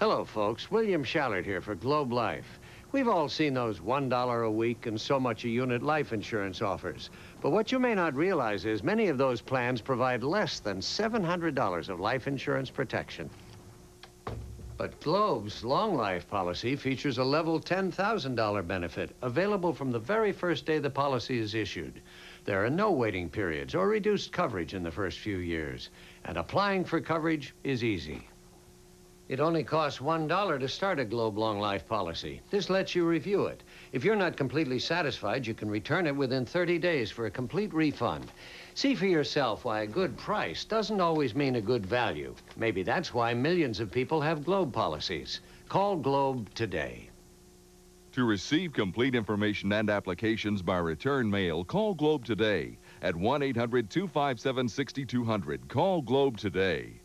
Hello, folks. William Schallert here for Globe Life. We've all seen those $1 a week and so much a unit life insurance offers. But what you may not realize is many of those plans provide less than $700 of life insurance protection. But Globe's long life policy features a level $10,000 benefit available from the very first day the policy is issued. There are no waiting periods or reduced coverage in the first few years, and applying for coverage is easy. It only costs $1 to start a Globe Long Life policy. This lets you review it. If you're not completely satisfied, you can return it within 30 days for a complete refund. See for yourself why a good price doesn't always mean a good value. Maybe that's why millions of people have Globe policies. Call Globe today. To receive complete information and applications by return mail, call Globe today at 1 800 257 6200. Call Globe today.